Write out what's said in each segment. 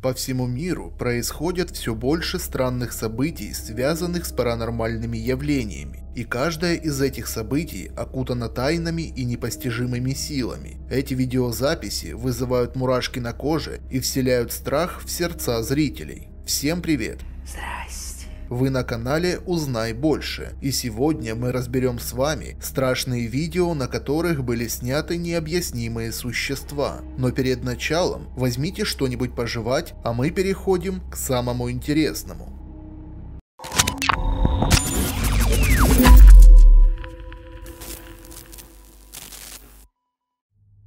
По всему миру происходят все больше странных событий, связанных с паранормальными явлениями, и каждое из этих событий окутано тайнами и непостижимыми силами. Эти видеозаписи вызывают мурашки на коже и вселяют страх в сердца зрителей. Всем привет! Здрасте. Вы на канале Узнай больше, и сегодня мы разберем с вами страшные видео, на которых были сняты необъяснимые существа. Но перед началом возьмите что-нибудь пожевать, а мы переходим к самому интересному.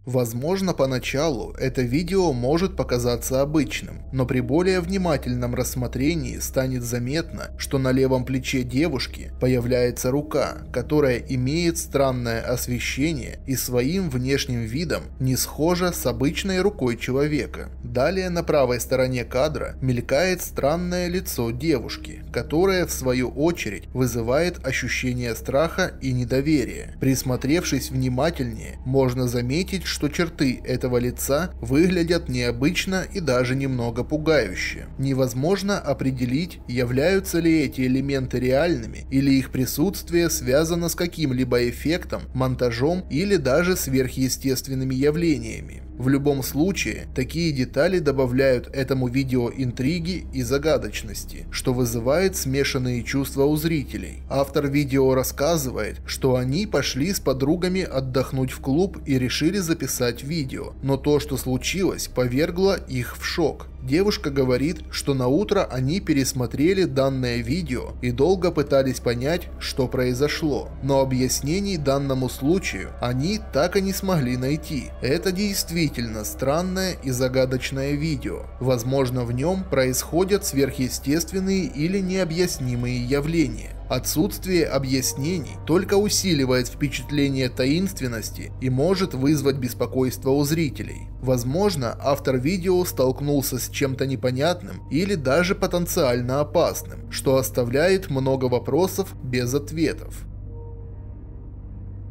Возможно, поначалу это видео может показаться обычным, но при более внимательном рассмотрении станет заметно, что на левом плече девушки появляется рука, которая имеет странное освещение и своим внешним видом не схожа с обычной рукой человека. Далее на правой стороне кадра мелькает странное лицо девушки, которое в свою очередь вызывает ощущение страха и недоверия. Присмотревшись внимательнее, можно заметить, что черты этого лица выглядят необычно и даже немного пугающе. Невозможно определить, являются ли эти элементы реальными или их присутствие связано с каким-либо эффектом, монтажом или даже сверхъестественными явлениями. В любом случае, такие детали добавляют этому видео интриги и загадочности, что вызывает смешанные чувства у зрителей. Автор видео рассказывает, что они пошли с подругами отдохнуть в клуб и решили записать видео, но то, что случилось, повергло их в шок. Девушка говорит, что на утро они пересмотрели данное видео и долго пытались понять, что произошло. Но объяснений данному случаю они так и не смогли найти. Это действительно странное и загадочное видео. Возможно в нем происходят сверхъестественные или необъяснимые явления. Отсутствие объяснений только усиливает впечатление таинственности и может вызвать беспокойство у зрителей. Возможно, автор видео столкнулся с чем-то непонятным или даже потенциально опасным, что оставляет много вопросов без ответов.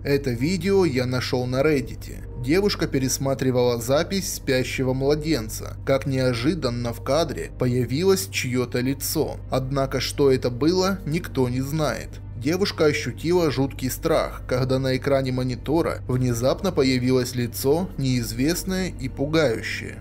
Это видео я нашел на Reddit. Девушка пересматривала запись спящего младенца. Как неожиданно в кадре появилось чье-то лицо. Однако что это было, никто не знает. Девушка ощутила жуткий страх, когда на экране монитора внезапно появилось лицо, неизвестное и пугающее.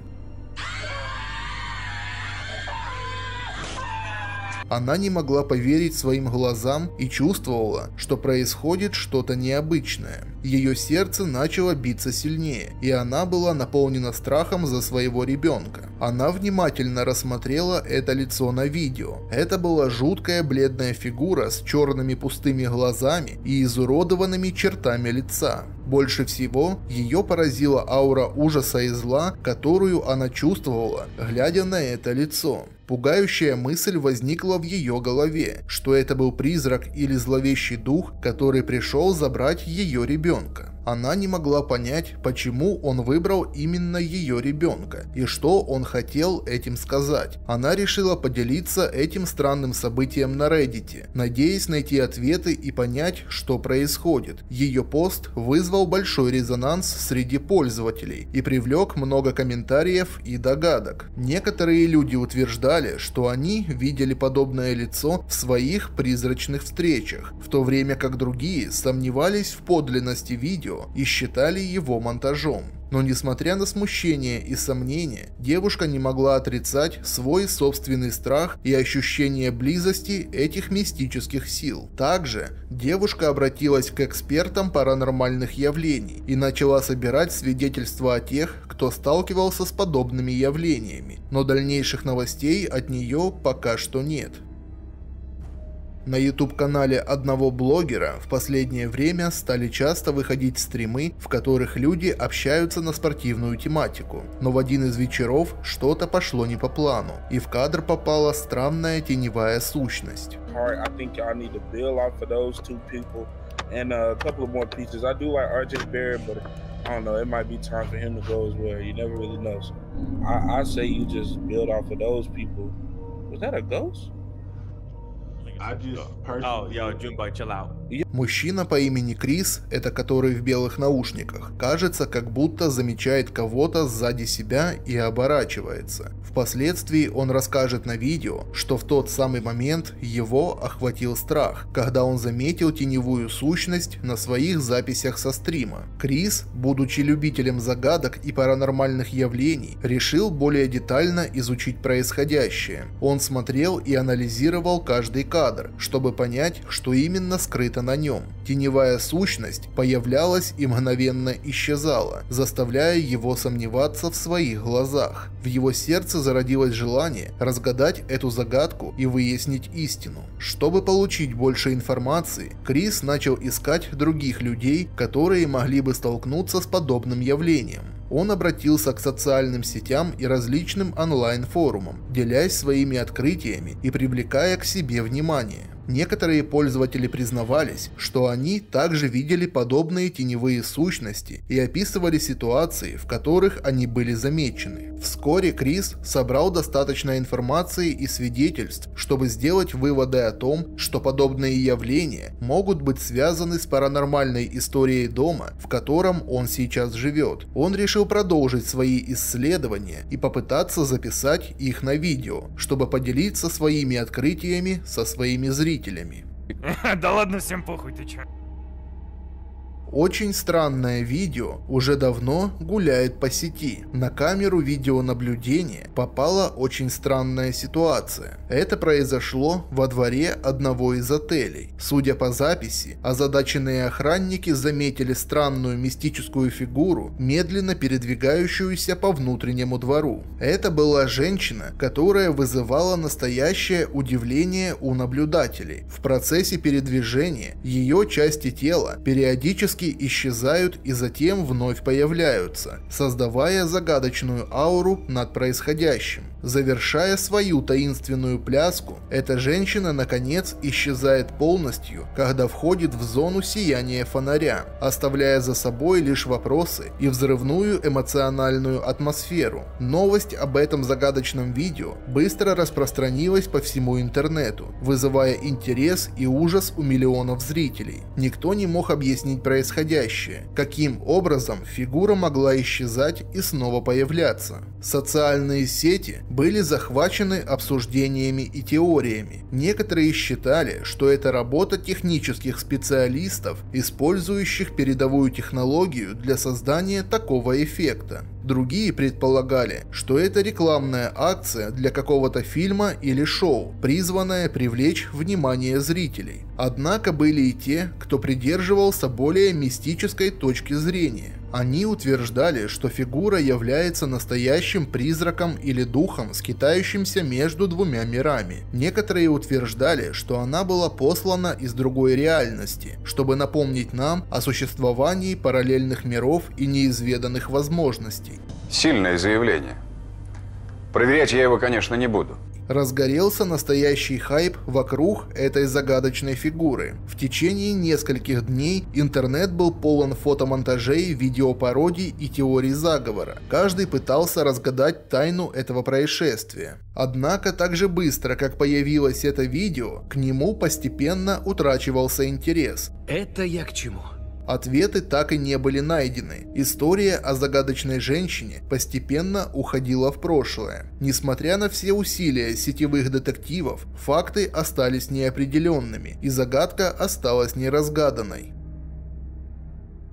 Она не могла поверить своим глазам и чувствовала, что происходит что-то необычное. Ее сердце начало биться сильнее, и она была наполнена страхом за своего ребенка. Она внимательно рассмотрела это лицо на видео. Это была жуткая бледная фигура с черными пустыми глазами и изуродованными чертами лица. Больше всего ее поразила аура ужаса и зла, которую она чувствовала, глядя на это лицо. Пугающая мысль возникла в ее голове, что это был призрак или зловещий дух, который пришел забрать ее ребенка. Она не могла понять, почему он выбрал именно ее ребенка и что он хотел этим сказать. Она решила поделиться этим странным событием на Reddit, надеясь найти ответы и понять, что происходит. Ее пост вызвал большой резонанс среди пользователей и привлек много комментариев и догадок. Некоторые люди утверждали, что они видели подобное лицо в своих призрачных встречах, в то время как другие сомневались в подлинности видео и считали его монтажом. Но несмотря на смущение и сомнения, девушка не могла отрицать свой собственный страх и ощущение близости этих мистических сил. Также девушка обратилась к экспертам паранормальных явлений и начала собирать свидетельства о тех, кто сталкивался с подобными явлениями, но дальнейших новостей от нее пока что нет. На YouTube-канале одного блогера в последнее время стали часто выходить стримы, в которых люди общаются на спортивную тематику. Но в один из вечеров что-то пошло не по плану, и в кадр попала странная теневая сущность. but I don't know. It might be time for him to go as well. You never really know. So I, I say you just build off of those people. Was that a ghost? I just personally. Oh, yo, Junebug, chill out. Мужчина по имени Крис, это который в белых наушниках, кажется, как будто замечает кого-то сзади себя и оборачивается. Впоследствии он расскажет на видео, что в тот самый момент его охватил страх, когда он заметил теневую сущность на своих записях со стрима. Крис, будучи любителем загадок и паранормальных явлений, решил более детально изучить происходящее. Он смотрел и анализировал каждый кадр, чтобы понять, что именно скрыто на нем. Теневая сущность появлялась и мгновенно исчезала, заставляя его сомневаться в своих глазах. В его сердце зародилось желание разгадать эту загадку и выяснить истину. Чтобы получить больше информации, Крис начал искать других людей, которые могли бы столкнуться с подобным явлением он обратился к социальным сетям и различным онлайн-форумам, делясь своими открытиями и привлекая к себе внимание. Некоторые пользователи признавались, что они также видели подобные теневые сущности и описывали ситуации, в которых они были замечены. Вскоре Крис собрал достаточно информации и свидетельств, чтобы сделать выводы о том, что подобные явления могут быть связаны с паранормальной историей дома, в котором он сейчас живет. Он решил продолжить свои исследования и попытаться записать их на видео, чтобы поделиться своими открытиями со своими зрителями зрителями. Да ладно, всем похуй, ты чё? Очень странное видео уже давно гуляет по сети. На камеру видеонаблюдения попала очень странная ситуация. Это произошло во дворе одного из отелей. Судя по записи, озадаченные охранники заметили странную мистическую фигуру, медленно передвигающуюся по внутреннему двору. Это была женщина, которая вызывала настоящее удивление у наблюдателей. В процессе передвижения ее части тела периодически периодически исчезают и затем вновь появляются, создавая загадочную ауру над происходящим. Завершая свою таинственную пляску, эта женщина наконец исчезает полностью, когда входит в зону сияния фонаря, оставляя за собой лишь вопросы и взрывную эмоциональную атмосферу. Новость об этом загадочном видео быстро распространилась по всему интернету, вызывая интерес и ужас у миллионов зрителей. Никто не мог объяснить происходящее, каким образом фигура могла исчезать и снова появляться. Социальные сети были захвачены обсуждениями и теориями. Некоторые считали, что это работа технических специалистов, использующих передовую технологию для создания такого эффекта. Другие предполагали, что это рекламная акция для какого-то фильма или шоу, призванная привлечь внимание зрителей. Однако были и те, кто придерживался более мистической точки зрения. Они утверждали, что фигура является настоящим призраком или духом, скитающимся между двумя мирами. Некоторые утверждали, что она была послана из другой реальности, чтобы напомнить нам о существовании параллельных миров и неизведанных возможностей. Сильное заявление. Проверять я его, конечно, не буду разгорелся настоящий хайп вокруг этой загадочной фигуры. В течение нескольких дней интернет был полон фотомонтажей, видеопародий и теорий заговора. Каждый пытался разгадать тайну этого происшествия. Однако так же быстро, как появилось это видео, к нему постепенно утрачивался интерес. Это я к чему? Ответы так и не были найдены. История о загадочной женщине постепенно уходила в прошлое. Несмотря на все усилия сетевых детективов, факты остались неопределенными, и загадка осталась неразгаданной.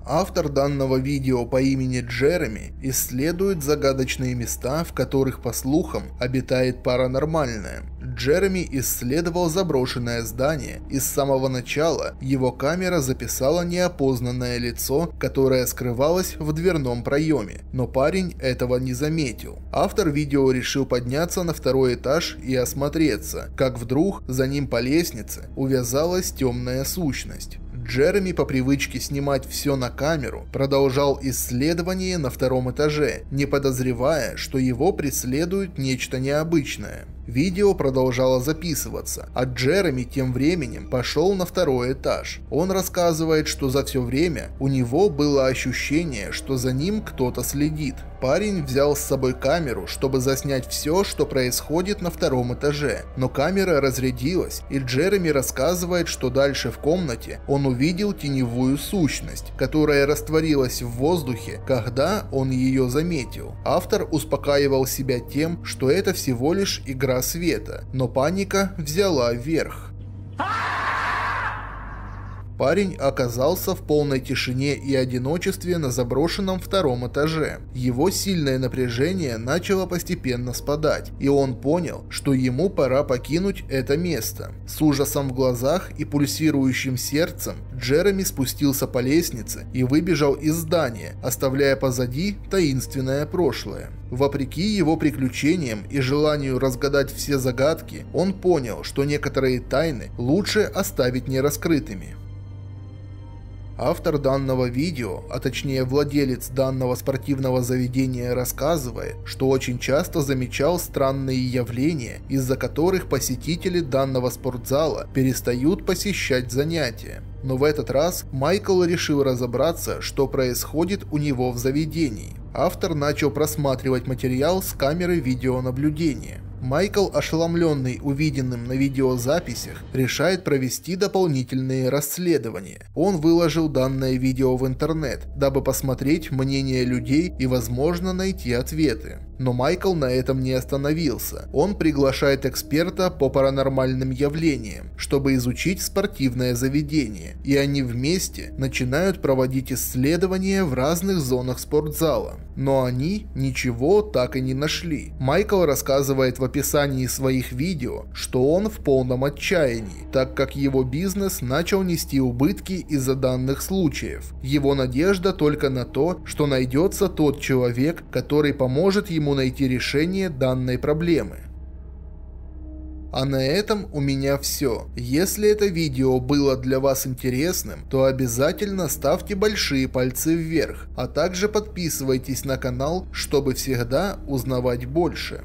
Автор данного видео по имени Джереми исследует загадочные места, в которых, по слухам, обитает паранормальное. Джереми исследовал заброшенное здание, и с самого начала его камера записала неопознанное лицо, которое скрывалось в дверном проеме, но парень этого не заметил. Автор видео решил подняться на второй этаж и осмотреться, как вдруг за ним по лестнице увязалась темная сущность. Джереми по привычке снимать все на камеру продолжал исследование на втором этаже, не подозревая, что его преследует нечто необычное. Видео продолжало записываться, а Джереми тем временем пошел на второй этаж. Он рассказывает, что за все время у него было ощущение, что за ним кто-то следит. Парень взял с собой камеру, чтобы заснять все, что происходит на втором этаже, но камера разрядилась, и Джереми рассказывает, что дальше в комнате он увидел теневую сущность, которая растворилась в воздухе, когда он ее заметил. Автор успокаивал себя тем, что это всего лишь игра света, но паника взяла верх. Парень оказался в полной тишине и одиночестве на заброшенном втором этаже. Его сильное напряжение начало постепенно спадать, и он понял, что ему пора покинуть это место. С ужасом в глазах и пульсирующим сердцем Джереми спустился по лестнице и выбежал из здания, оставляя позади таинственное прошлое. Вопреки его приключениям и желанию разгадать все загадки, он понял, что некоторые тайны лучше оставить нераскрытыми. Автор данного видео, а точнее владелец данного спортивного заведения рассказывает, что очень часто замечал странные явления, из-за которых посетители данного спортзала перестают посещать занятия. Но в этот раз Майкл решил разобраться, что происходит у него в заведении. Автор начал просматривать материал с камеры видеонаблюдения. Майкл, ошеломленный увиденным на видеозаписях, решает провести дополнительные расследования. Он выложил данное видео в интернет, дабы посмотреть мнение людей и, возможно, найти ответы. Но Майкл на этом не остановился. Он приглашает эксперта по паранормальным явлениям, чтобы изучить спортивное заведение, и они вместе начинают проводить исследования в разных зонах спортзала. Но они ничего так и не нашли. Майкл рассказывает в описании своих видео, что он в полном отчаянии, так как его бизнес начал нести убытки из-за данных случаев. Его надежда только на то, что найдется тот человек, который поможет ему найти решение данной проблемы. А на этом у меня все. Если это видео было для вас интересным, то обязательно ставьте большие пальцы вверх, а также подписывайтесь на канал, чтобы всегда узнавать больше.